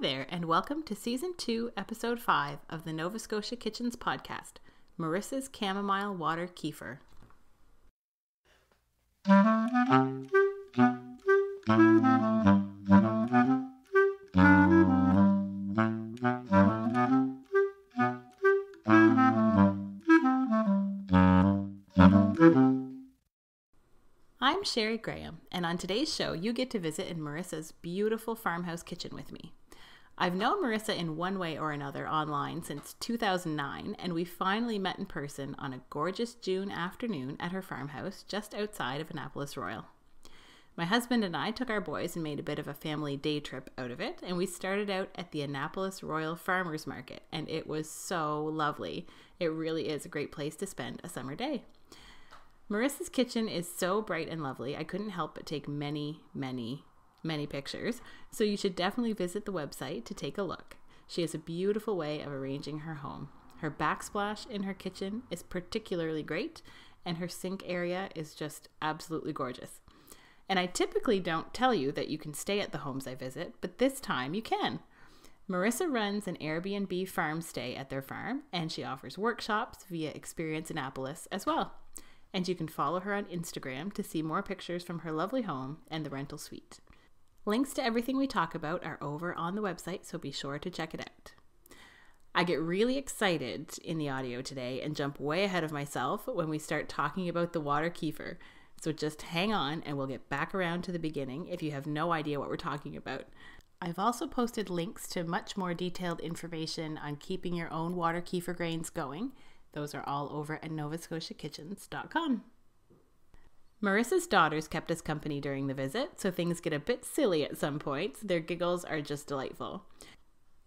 there, and welcome to Season 2, Episode 5 of the Nova Scotia Kitchens podcast Marissa's Chamomile Water Kefir. I'm Sherry Graham, and on today's show, you get to visit in Marissa's beautiful farmhouse kitchen with me. I've known Marissa in one way or another online since 2009, and we finally met in person on a gorgeous June afternoon at her farmhouse just outside of Annapolis Royal. My husband and I took our boys and made a bit of a family day trip out of it, and we started out at the Annapolis Royal Farmers Market, and it was so lovely. It really is a great place to spend a summer day. Marissa's kitchen is so bright and lovely, I couldn't help but take many, many, many pictures, so you should definitely visit the website to take a look. She has a beautiful way of arranging her home. Her backsplash in her kitchen is particularly great, and her sink area is just absolutely gorgeous. And I typically don't tell you that you can stay at the homes I visit, but this time you can. Marissa runs an Airbnb farm stay at their farm, and she offers workshops via Experience Annapolis as well and you can follow her on Instagram to see more pictures from her lovely home and the rental suite. Links to everything we talk about are over on the website, so be sure to check it out. I get really excited in the audio today and jump way ahead of myself when we start talking about the water kefir. So just hang on and we'll get back around to the beginning if you have no idea what we're talking about. I've also posted links to much more detailed information on keeping your own water kefir grains going those are all over at novascotiakitchens.com. Marissa's daughters kept us company during the visit, so things get a bit silly at some points. Their giggles are just delightful.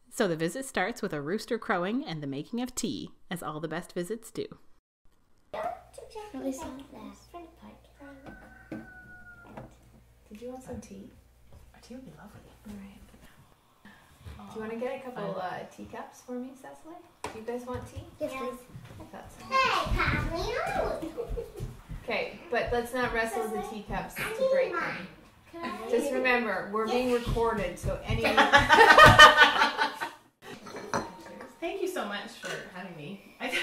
So the visit starts with a rooster crowing and the making of tea, as all the best visits do. Did you want some tea? Our tea would be lovely. All right. Do you want to get a couple uh, teacups for me, Cecily? Do you guys want tea? Yes, please. I thought so. Hey, Kathleen. Okay, but let's not wrestle with the teacups I to need break mine. them. Just remember, we're being recorded, so any. Thank you so much for having me. I, I was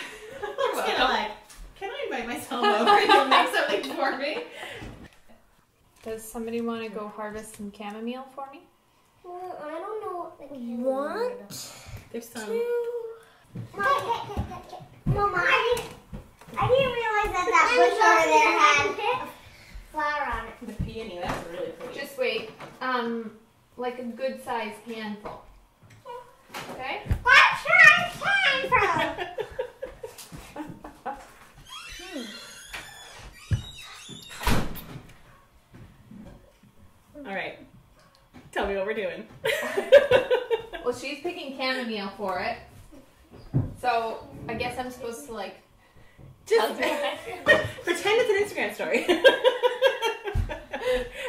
welcome. kind of like, can I invite myself over and make something for me? Does somebody want to go harvest some chamomile for me? Well, I don't know. what Like, one, There's some. two. Mama, I didn't, realize that that bush over there had a flower on it. The peony, that's really pretty. Just wait. Um, like a good sized handful. Okay. What's your handful? All right. Tell me what we're doing. Well, she's picking chamomile for it. So I guess I'm supposed to like. Just pretend it's an Instagram story.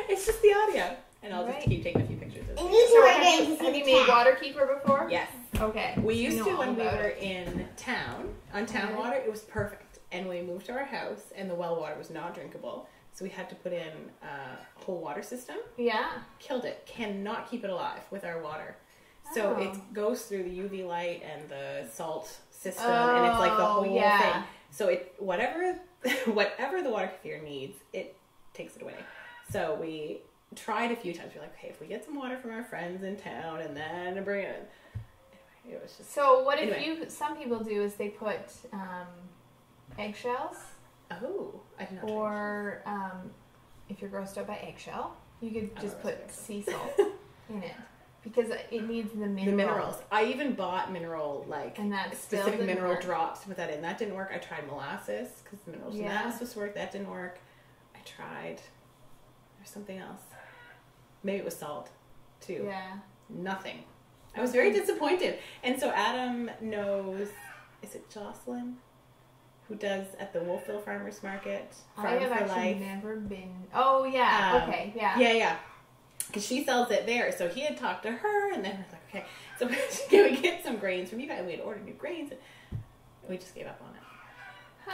it's just the audio, and I'll Right. just keep taking a few pictures. Of And it. you So are have going you, to have you made cat. water kefir before? Yes, Okay. we used You to when we were it. in town on town Okay. water. It was perfect, and we moved to our house, and the well water was not drinkable. So we had to put in a whole water system. Yeah. Killed it. Cannot keep it alive with our water. So Oh. it goes through the UV light and the salt system, and it's like the Oh, whole yeah. thing. So it whatever whatever the water kefir needs, it takes it away. So we tried a few times. We're like, okay, if we get some water from our friends in town, and then bring it. Anyway, it was just So what if Anyway. you? Some people do is they put um, eggshells, oh, I did not. or um, if you're grossed out by eggshell, you could just put sea salt in it because it needs the minerals. the minerals. I even bought mineral like And that specific mineral work. drops to put that in. That didn't work. I tried molasses because the minerals in Yeah. that was supposed to work. That didn't work. I tried. There's something else. Maybe it was salt too. Yeah. Nothing. I was very disappointed. And so Adam knows. Is it Jocelyn? Who does at the Wolfville Farmers Market? I have actually Life. never been. Oh yeah. Um, okay. Yeah. Yeah, yeah. Because she sells it there. So he had talked to her, and then we're like, okay, so can we get some grains from you guys? We had ordered new grains, and we just gave up on it.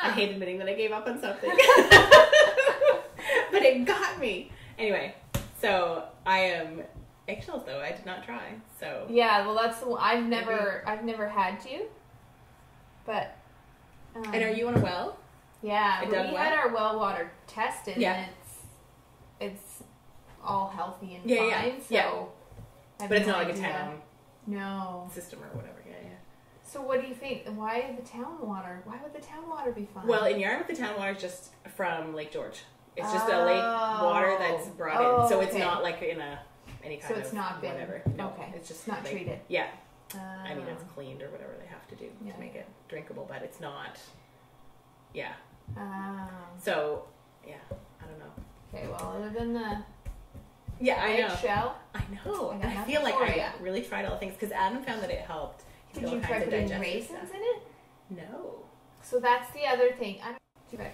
I hate admitting that I gave up on something. but it got me. Anyway, so I am eggshells though. I did not try. So Yeah, well, that's. I've never, I've never had to, but. Um, and are you on a well? Yeah, we dug had our well water tested, Yeah. and it's it's all healthy and Yeah, yeah. So, yeah. But it's not like a town No. system or whatever. Yeah, yeah. So what do you think? Why the town water? Why would the town water be fine? Well, in Yarmouth, the town water is just from Lake George. It's just a lake water that's brought Oh, in, so it's not like in a any kind so it's of not been whatever. No, okay. it's just not like- treated. Yeah, I mean it's Oh. cleaned or whatever they have to do Yeah. to make it drinkable, but it's not. Yeah. Um, So, yeah, I don't know. okay. Well, other than the Yeah, I know. eggshell, I know. I And I feel like I really tried all the things because Adam found that it helped. did you try putting raisins stuff. in it? No. So that's the other thing. I'm okay.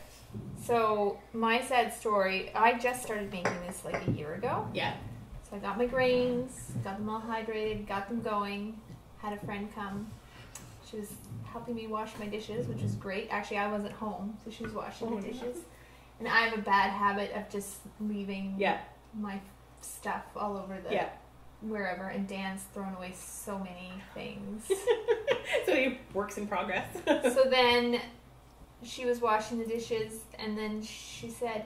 So my sad story. I just started making this like a year ago. Yeah. So I got my grains, got them all hydrated, got them going. Had a friend come. She was helping me wash my dishes, which was great. Actually, I wasn't home, so she was washing Oh, dishes. And I have a bad habit of just leaving Yeah. my stuff all over the Yeah. wherever. And Dan's thrown away so many things. so he works in progress. so then she was washing the dishes and then she said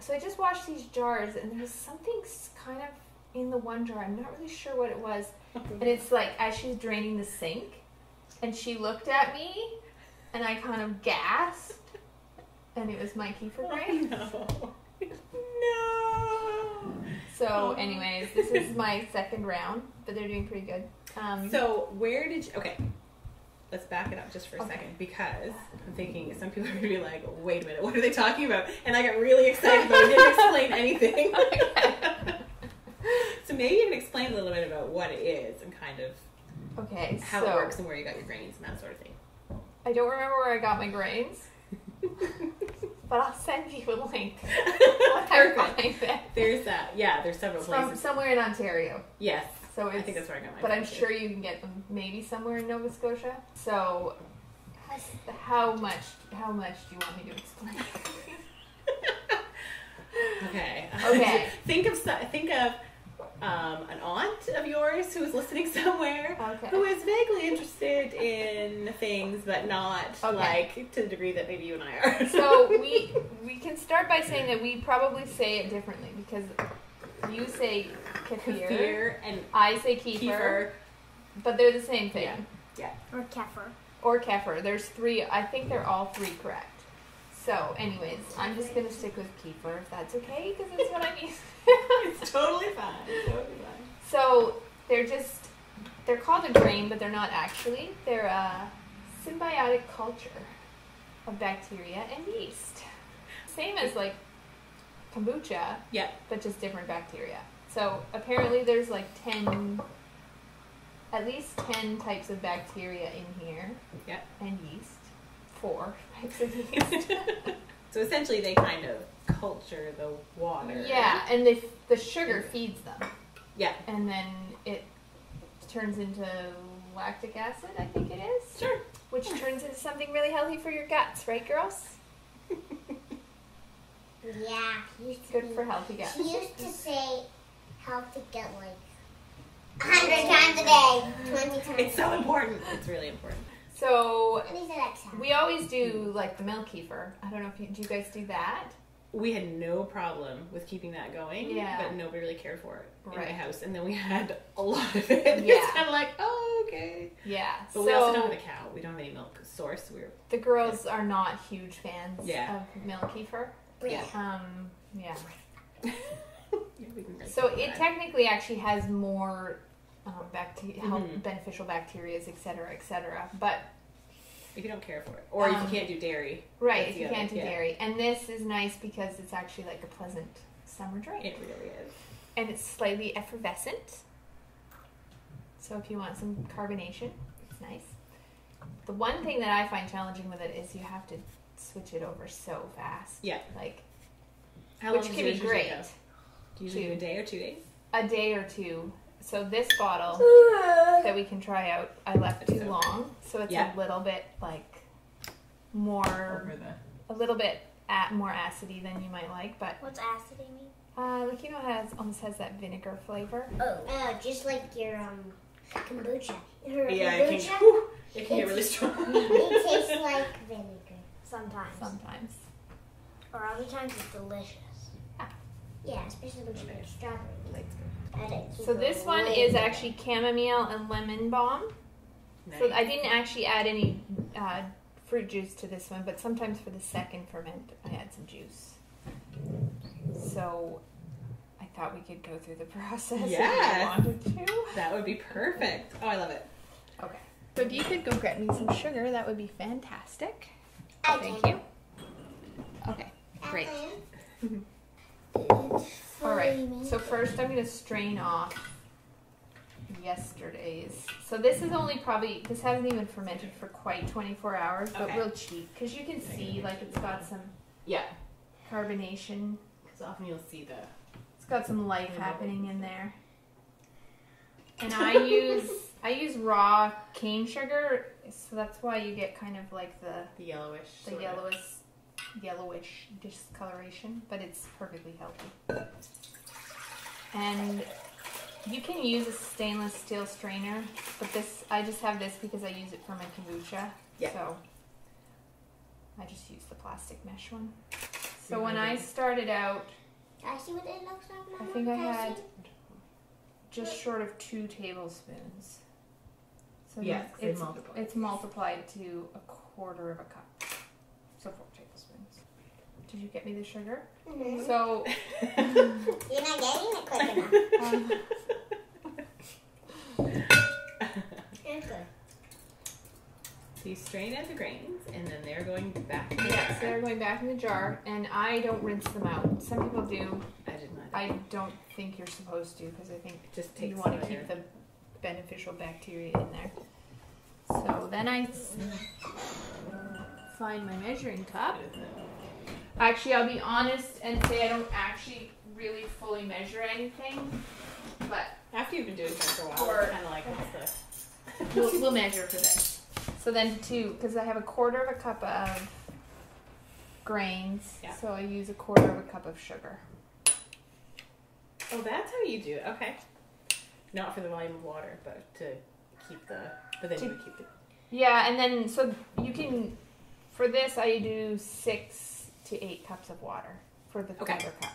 so i just washed these jars and there's something kind of in the one jar i'm not really sure what it was and it's like as she's draining the sink and she looked at me and i kind of gasped and it was my kefir grain oh, no. No. so anyways this is my second round but they're doing pretty good um, So where did you? Okay, let's back it up just for a Okay. second because I'm thinking some people are gonna be like, "Wait a minute, what are they talking about?" And I got really excited, but I didn't explain anything. so maybe you can explain a little bit about what it is and kind of okay how so it works and where you got your grains and that sort of thing. i don't remember where i got my grains but i'll send you a link Perfect. There's that. Yeah, there's several It's from somewhere in Ontario. Yes, So it's, I think that's where I got mine. but I'm sure you can get them maybe somewhere in Nova Scotia. So how much how much do you want me to explain? Okay. Okay. think of think of um, an aunt of yours who's listening somewhere Okay. who is vaguely interested in things, but not Okay. like to the degree that maybe you and I are. so we we can start by saying that we probably say it differently because you say kefir, fear and I say kefir, kefir. but they're the same thing. Yeah. Or kefir. Or kefir. There's three. I think they're all three correct. So, anyways, I'm just gonna stick with kefir if that's okay because it's what I'm used. To. It's totally fine. Totally fine. So they're just they're called a grain, but they're not actually. They're a symbiotic culture of bacteria and yeast. Same as like kombucha, Yeah. but just different bacteria. So apparently there's like ten at least ten types of bacteria in here. Yeah. And yeast. Four types of yeast. So essentially, they kind of culture the water. yeah, and they, the sugar feeds them. Yeah. and then it turns into lactic acid, I think it is. Sure. Which turns into something really healthy for your guts, right, girls? Yeah. Used to Good be- for healthy guts. She used to say help to get like a hundred times a day, twenty times. It's so a day. important. It's really important. So At least that's how. we always do like the milk kefir. I don't know if you do. You guys do that? We had no problem with keeping that going, Yeah. but nobody really cared for it in Right. my house. And then we had a lot of it. Yeah. It's kind of like, oh, okay. Yeah. But so we also don't have a cow. We don't have any milk source. We're the girls are not huge fans Yeah. of milk kefir. yeah. Um, yeah. yeah we can So it that. technically actually has more um, bacteria, health Mhm. beneficial bacteria, et cetera, et cetera. But if you don't care for it, or if Um, you can't do dairy, Right, if you can't do yeah. dairy. And this is nice because it's actually like a pleasant summer drink. it really is. And it's slightly effervescent. So if you want some carbonation, it's nice. The one thing that I find challenging with it is you have to switch it over so fast. Yeah. Like, How which can be great. Do you usually do a day or two days? A day or two. So this bottle that we can try out, I left too So- long. So it's Yeah. a little bit like more, a little bit at more acidy than you might like, but What's acid mean? Uh, like you know, has almost has that vinegar flavor. Oh. Oh, just like your um kombucha. Her Yeah, it can, whew, it can get really strong. it tastes like vinegar sometimes. Sometimes. Or other times it's delicious. Yeah, especially when you put strawberry. Add So this one is actually chamomile and lemon balm. So I didn't actually add any uh, fruit juice to this one, but sometimes for the second ferment, I add some juice. So I thought we could go through the process Yes. if you wanted to. That would be perfect. Oh, I love it. Okay. So if you could go get me some sugar, that would be fantastic. I Thank can. you. Okay. Great. All right. So first, I'm going to strain off yesterday's. So this is only probably this hasn't even fermented for quite 24 hours, but Okay. real cheap because you can see like it's got some Yeah. carbonation. Because often you'll see the. It's got some life happening in there. And I use I use raw cane sugar, so that's why you get kind of like the The yellowish. the yellowish yellowish discoloration, but it's perfectly healthy. And you can use a stainless steel strainer, but this I just have this because I use it for my kombucha. Yeah. So I just use the plastic mesh one. So when I started out I see what it looks like? I think I had just short of two tablespoons. So Yeah, it's- it's, multiply. it's multiplied to a quarter of a cup. So four tablespoons. Did you get me the sugar? Mhm. So You're not getting it quick enough. um, good. So you strain out the grains, and then they're going back in the yes, jar. they're going back in the jar, and I don't rinse them out. Some people do. I did not. I don't think you're supposed to because I think It just you want to keep the beneficial bacteria in there. So then I find my measuring cup. Actually, I'll be honest and say I don't actually really fully measure anything, but After you've been doing something for a while, Or- it's kind of like what's the. we'll, we'll measure for this. So then two, because I have a quarter of a cup of grains, Yeah. so I use a quarter of a cup of sugar. Oh, that's how you do it. Okay. Not for the volume of water, but to keep the. But then To- you would keep the. Yeah, and then so you can, for this I do six to eight cups of water for the Okay. quarter cup.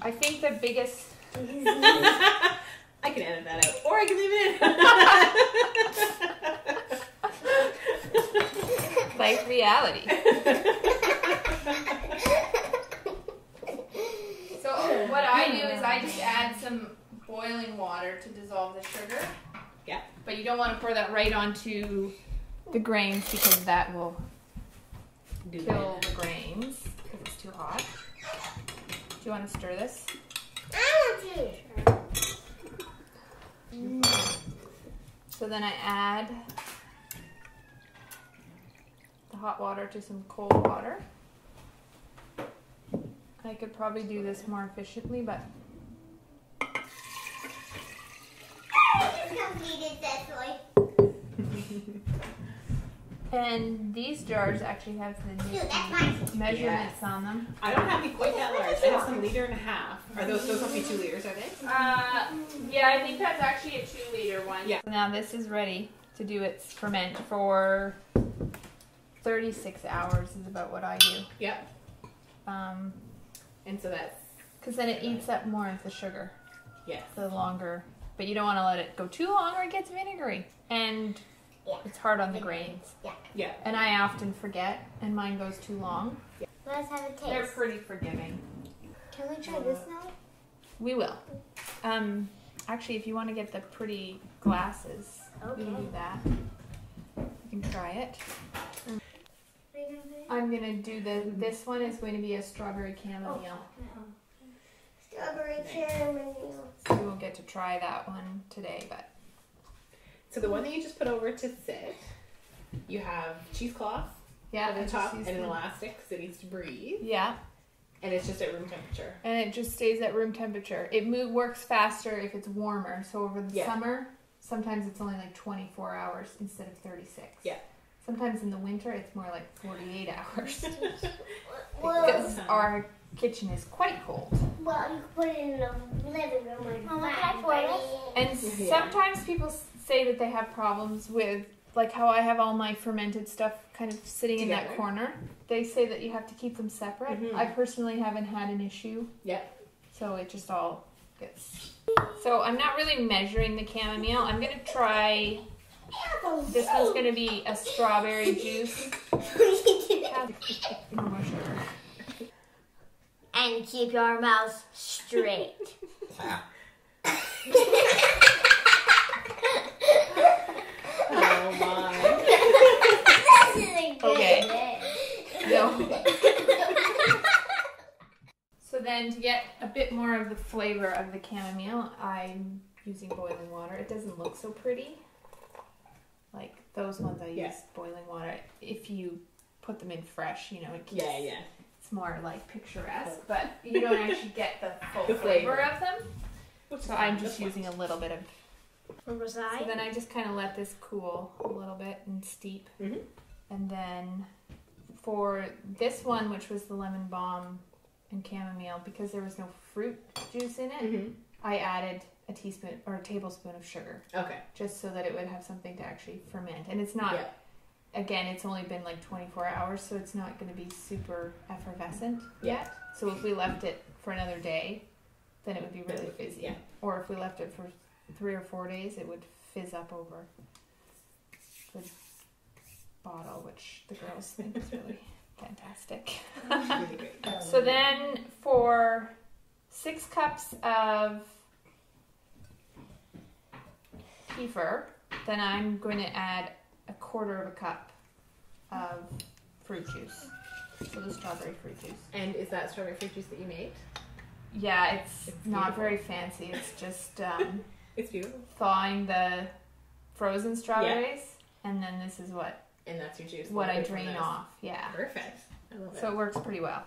I think the biggest I can edit that out, or I can leave it in. life reality. So what I do is I just add some boiling water to dissolve the sugar. Yeah. But you don't want to pour that right onto the grains because that will Do kill the grains because it's too hot. Do you want to stir this? I want to. So then I add the hot water to some cold water. I could probably do this more efficiently, but Just completed that toy. And these jars actually have the Dude, that's mine. measurements on them. I don't have any quite that large. I have some liter and a half. Are those those must be two liters? Are they? Uh, yeah, I think that's actually a two liter one. Yeah. So now this is ready to do its ferment for 36 hours is about what I do. Yep. Um, And so that's cause then it eats up more of the sugar. yes. the longer. But you don't want to let it go too long or it gets vinegary. And Yeah. it's hard on the grains. Yeah. Yeah. And I often forget, and mine goes too long. Let's have a taste. They're pretty forgiving. Can we try this now? We will. Um, actually, if you want to get the pretty glasses, we can do that. You can try it. I'm gonna do the. This one is going to be a strawberry chamomile. Strawberry caramel. So we won't get to try that one today, but So the one that you just put over to sit, you have cheesecloth yeah, over the top and an elastic because it needs to breathe, Yeah, and it's just at room temperature. and it just stays at room temperature. It mo- works faster if it's warmer. So over the Yeah. summer, sometimes it's only like 24 hours instead of 36. Yeah. Sometimes in the winter, it's more like 48 hours because our kitchen is quite cold. Well, you put it in the living room or Mama, the can I pour it? And sometimes people s- say that they have problems with, like how I have all my fermented stuff kind of sitting in that corner. They say that you have to keep them separate. Mhm. I personally haven't had an issue. Yep. So it just all gets. So I'm not really measuring the chamomile. I'm gonna try. This one's gonna be a strawberry juice. No more sugar. And keep your mouth straight. Oh my. this is a good Okay. No. So then to get a bit more of the flavor of the chamomile, I'm using boiling water. It doesn't look so pretty. Like those ones I use Yeah. boiling water. If you put them in fresh, you know, it keeps, Yeah, yeah. it's more like picturesque, but you don't actually get the full The flavor. flavor. of them. So I'm just using a little bit of What was So then I just kind of let this cool a little bit and steep. Mhm. And then for this one, which was the lemon balm and chamomile, because there was no fruit juice in it, Mm-hmm. I added a teaspoon or a tablespoon of sugar Okay. just so that it would have something to actually ferment. And it's not, Yeah. again, it's only been like 24 hours, so it's not going to be super effervescent yet. So if we left it for another day, then it would be really fizzy. Yeah. Or if we left it for three or four days, it would fizz up over the bottle, which the girls think is really fantastic. So then for six cups of kefir, then I'm going to add a quarter of a cup of fruit juice. So the strawberry fruit juice. And is that strawberry fruit juice that you made? Yeah, it's, It's not very fancy. It's just um, It's beautiful. thawing the frozen strawberries, and then this is what And that's your juice. what I drain off. Yeah. Perfect. I love it. So it works pretty well.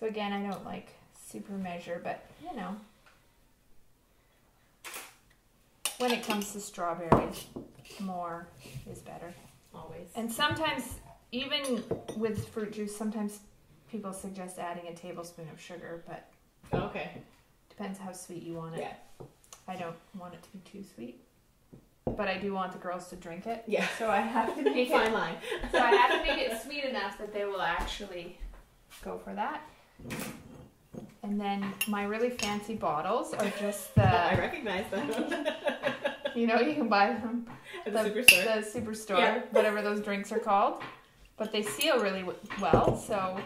So again, I don't like super measure, but you know, when it comes to strawberries, more is better. Always. And sometimes, even with fruit juice, sometimes people suggest adding a tablespoon of sugar, but okay. Depends how sweet you want it. Yeah. I don't want it to be too sweet, but I do want the girls to drink it, Yeah. so I have to make it Fine line. So I have to make it sweet enough that they will actually go for that. And then my really fancy bottles are just the I recognize them. you know, you can buy them At the superstore. the superstore, Yeah. whatever those drinks are called. But they seal really w- well, so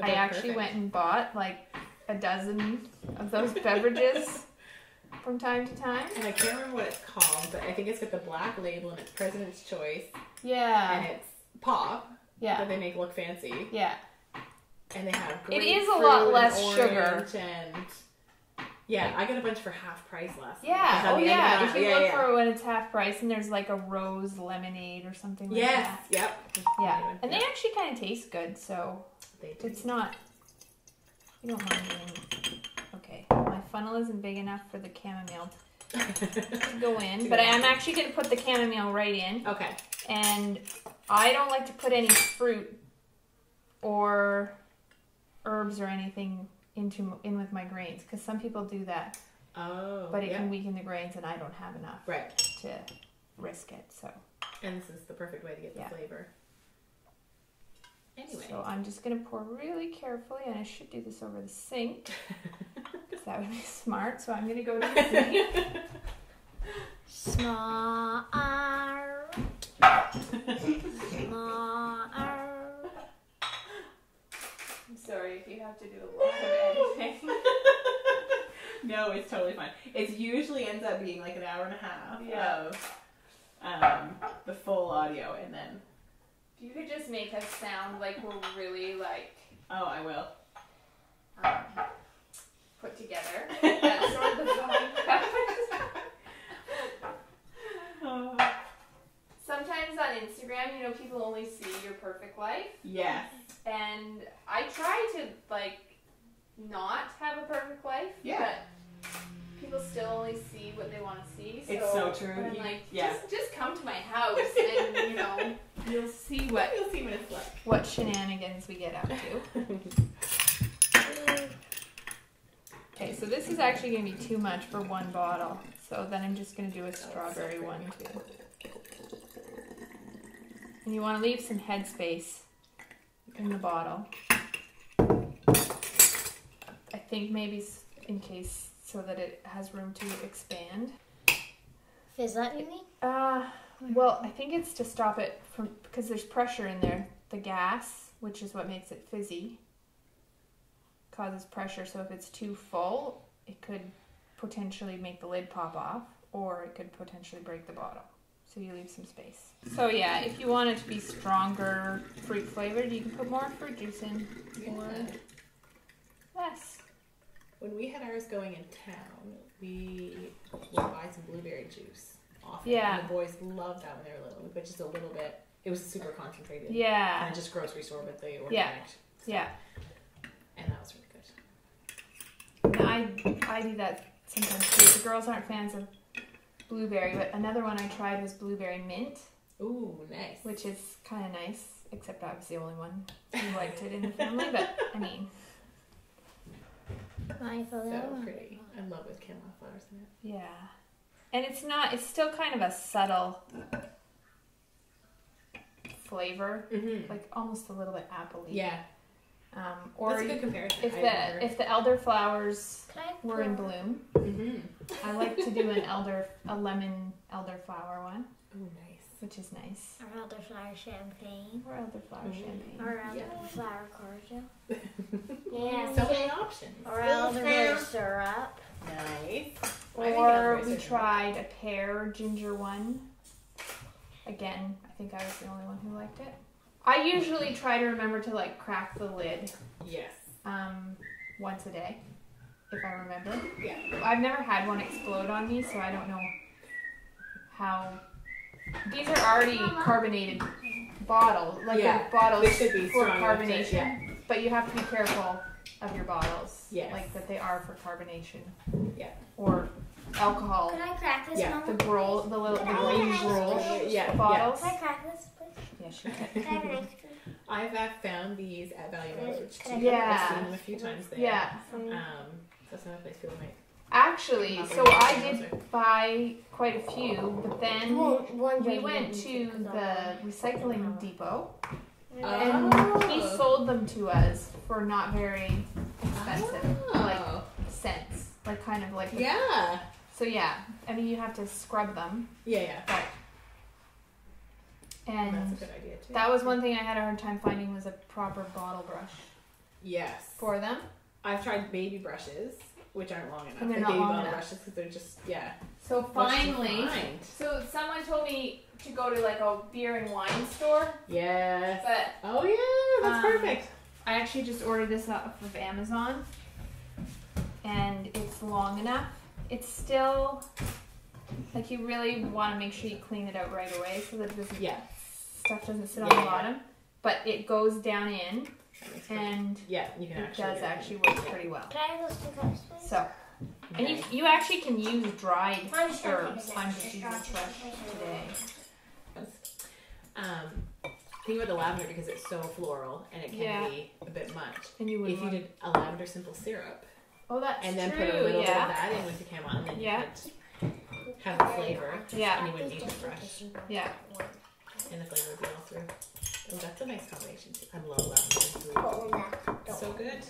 I actually perfect. went and bought like a dozen of those beverages from time to time. And I can't remember what it's called, but I think it's got the black label and it's President's Choice. Yeah. And it's pop that yeah, they make look fancy. yeah. And they have It is a lot less sugar. And yeah, I got a bunch for half price last Yeah. Oh On the end of yeah. that- If you yeah, look yeah. for when it's half price and there's like a rose lemonade or something like Yes. that. Yep. Yeah. And they actually kind of taste good, so it's not. You don't mind doing. Okay, my funnel isn't big enough for the chamomile to go in, but I am actually going to put the chamomile right in. Okay. And I don't like to put any fruit or herbs or anything into in with my grains because some people do that, Oh. but it yeah. can weaken the grains, and I don't have enough Right. to risk it. So. And this is the perfect way to get the Yeah. flavor. Anyway. So I'm just gonna pour really carefully, and I should do this over the sink. 'cause that would be smart. So I'm gonna go to the sink. Small R. I'm sorry if you have to do a lot of editing. no, it's totally fine. It usually ends up being like an hour and a half Yeah. of um, the full audio, and then you could just make us sound like we're really like oh, I will. um, put together. That's sort of the vibe. Sometimes on Instagram, you know, people only see your perfect life. yes. and I try to like not have a perfect life. Yeah. But people still only see what they want to see. So It's so true. I'm You- like, yeah. just just come to my house and you know you'll see what You'll see what it's like. what shenanigans we get up to. Okay, so this is actually going to be too much for one bottle. So then I'm just going to do a strawberry one too. And you want to leave some headspace in the bottle. I think maybe in case so that it has room to expand. Fizz that, you mean? Uh, well, I think it's to stop it from because there's pressure in there. The gas, which is what makes it fizzy, causes pressure. So if it's too full, it could potentially make the lid pop off, or it could potentially break the bottle. So you leave some space. So yeah, if you want it to be stronger fruit flavored, you can put more fruit juice in, or less. When we had ours going in town, we would buy some blueberry juice often. Yeah. And the boys loved that when they were little. We put just a little bit. It was super concentrated. Yeah, Kind of just grocery store, but the organic. Yeah. stuff. yeah. And that was really good. And I I do that sometimes too. The girls aren't fans of blueberry, but another one I tried was blueberry mint, Ooh, nice. which is kind of nice. Except I was the only one who liked it in the family. But I mean, I thought that so pretty. I love with chamomile flowers in it. yeah. And it's not. It's still kind of a subtle flavor, Mm-hmm. like almost a little bit appley. Yeah. Um, That's or a good comparison. if I the if the elder flowers were in bloom, Mm-hmm. I like to do an elder a lemon elderflower one, Oh, nice. which is nice. Or elderflower champagne. Or elderflower Mm. champagne. Or Yeah. elderflower cordial. Yeah. So many options. Or We elderberry found- syrup. Nice. Or we tried a pear ginger one. Again, I think I was the only one who liked it. I usually try to remember to like crack the lid Yes. um, once a day, if I remember. Yeah. I've never had one explode on me, so I don't know how. These are already carbonated bottles, like Yeah, the bottles They should be for strong enough to- carbonation. Yeah. But you have to be careful of your bottles, Yes. like that they are for carbonation. Yeah. Or alcohol. Could I crack this, Yeah. Mama? The roll, the little, the green roll Yeah. bottles. Could I crack this, please? Yeah, she can. Could I have an ice cream? I've found these at Value Village too. Yeah. I've seen them a few times there. Yeah, Um, that's another place people make. actually, so I did buy quite a few, but then one, one we went to can use it 'cause the recycling depot, Oh. and he sold them to us for not very expensive, Oh. like cents, like kind of like. yeah. So yeah, I mean you have to scrub them, Yeah, yeah. but That's and a good idea too. that was one thing I had a hard time finding was a proper bottle brush Yes. for them. I've tried baby brushes, which aren't long enough. And they're the not baby long bottle enough. brushes because they're just yeah. So finally, so someone told me to go to like a beer and wine store, Yes. but Oh yeah, that's Um, perfect. I actually just ordered this off of Amazon, and it's long enough. It's still like you really want to make sure you clean it out right away so that this Yeah. stuff doesn't sit Yeah, on the yeah. bottom. But it goes down in, That makes perfect. and yeah, you can it actually. does do it. actually work pretty well. Can I have those two cups, please? So, and you you actually can use dried I'm just gonna herbs. take a I'm just using fresh today. Um, think about the lavender because it's so floral and it can Yeah. be a bit much. And you would If you did a lavender simple syrup oh, that's and then true. put a little bit of that in with the chamomile, and then Yeah. you could have the flavor, yeah, and you wouldn't need the fresh, yeah. and the flavor would be all through. Oh, that's a nice combination too. I love lavender food. Put one back. So good.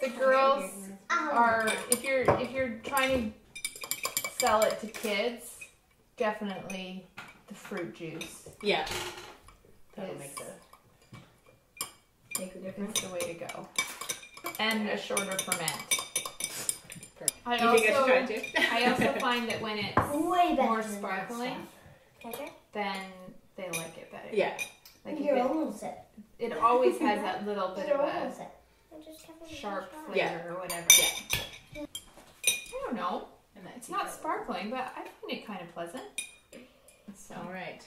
The girls are if you're if you're trying to sell it to kids, definitely the fruit juice Yeah. That'll make the make the difference. The way to go, and a shorter ferment. Perfect. I you think I also try it too? I also find that when it's Way better more sparkling, stuff. Then they like it better. yeah. like You're it, almost it. it always has that little bit You're of a almost it. I'm just having a sharp flavor Yeah. or whatever. Yeah. I don't know. And It's not sparkling, but I find it kind of pleasant. So All right.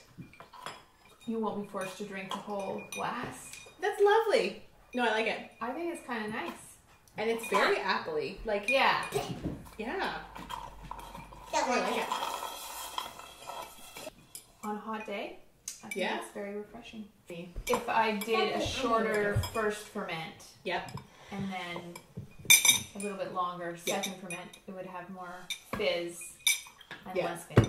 you won't be forced to drink the whole glass. That's lovely. No, I like it, I think it's kind of nice. and it's very appley. Like Yeah. yeah. Don't I like like it. it. On a hot day, I think Yeah. it's very refreshing. If I did a shorter first ferment Yep. and then a little bit longer Yeah. second ferment, it would have more fizz and Yeah. less fizz.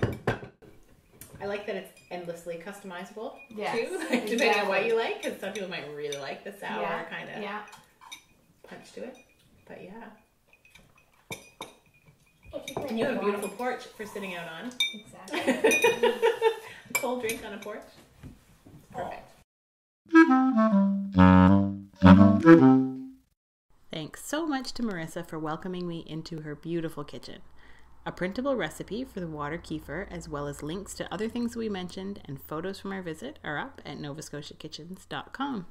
I like that it's endlessly customizable Yes, too, depending on what you like. Because some people might really like the sour yeah, kind of Yeah. punch to it. But yeah, you and you have a beautiful porch for sitting out on. Exactly. Cold drink on a porch. Perfect. Thanks so much to Marissa for welcoming me into her beautiful kitchen. A printable recipe for the water kefir, as well as links to other things we mentioned and photos from our visit, are up at novascotiakitchens.com.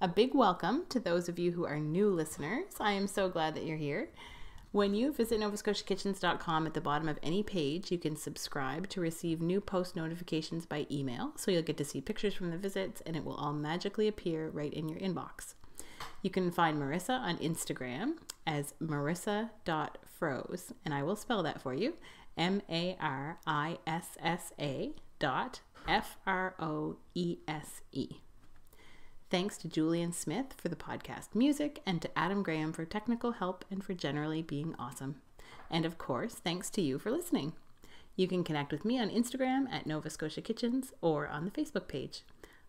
A big welcome to those of you who are new listeners. I am so glad that you're here. When you visit novascotiakitchens.com at the bottom of any page, you can subscribe to receive new post notifications by email. So you'll get to see pictures from the visits and it will all magically appear right in your inbox. You can find Marissa on Instagram as marissa.froese, and I will spell that for you M A R I S S A dot F R O E S E. Thanks to Julian Smith for the podcast music and to Adam Graham for technical help and for generally being awesome. And of course, thanks to you for listening. You can connect with me on Instagram at Nova Scotia Kitchens or on the Facebook page.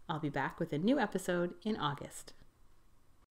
I'll be back with a new episode in August.